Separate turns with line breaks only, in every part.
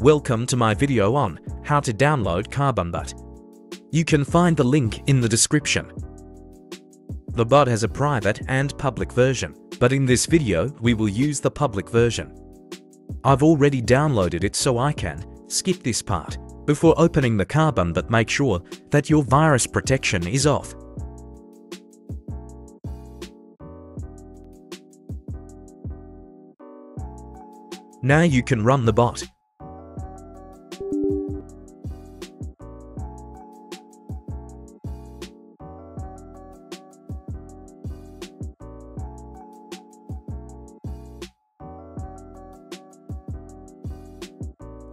Welcome to my video on how to download CarbonBot. You can find the link in the description. The bot has a private and public version, but in this video we will use the public version. I've already downloaded it so I can skip this part. Before opening the CarbonBot make sure that your virus protection is off. Now you can run the bot.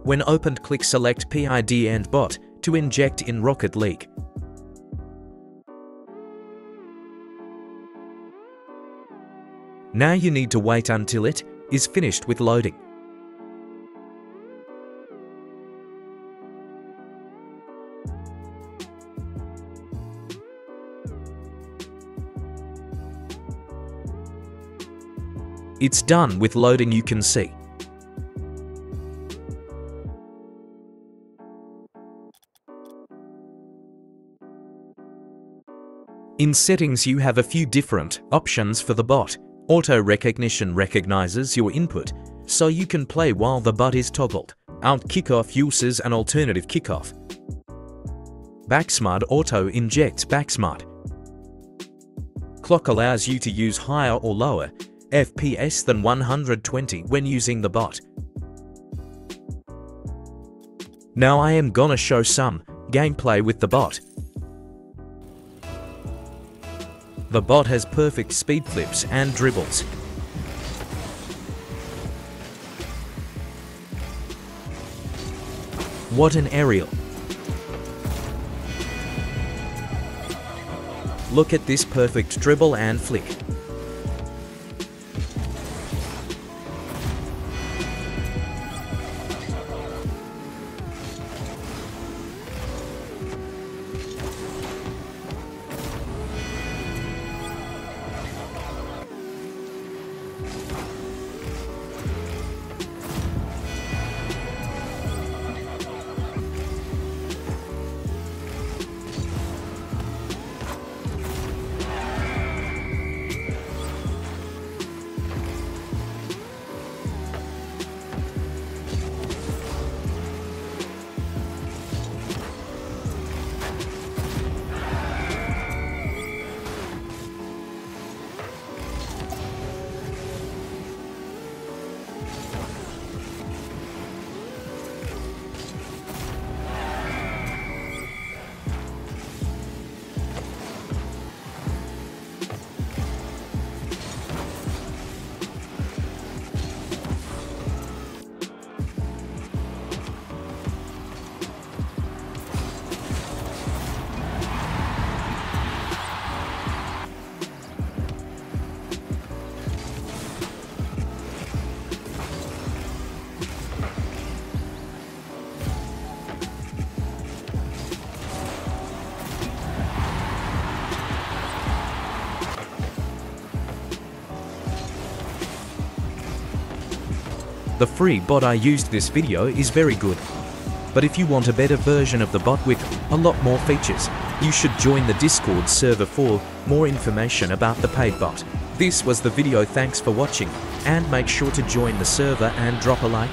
When opened click select PID and bot to inject in Rocket League. Now you need to wait until it is finished with loading. It's done with loading you can see. In settings you have a few different options for the bot. Auto recognition recognizes your input, so you can play while the bot is toggled. Out kickoff uses an alternative kickoff. BakkesMod auto injects BakkesMod. Clock allows you to use higher or lower FPS than 120 when using the bot. Now I am gonna show some gameplay with the bot. The bot has perfect speed flips and dribbles. What an aerial! Look at this perfect dribble and flick. The free bot I used this video is very good. But if you want a better version of the bot with a lot more features, you should join the Discord server for more information about the paid bot. This was the video thanks for watching and make sure to join the server and drop a like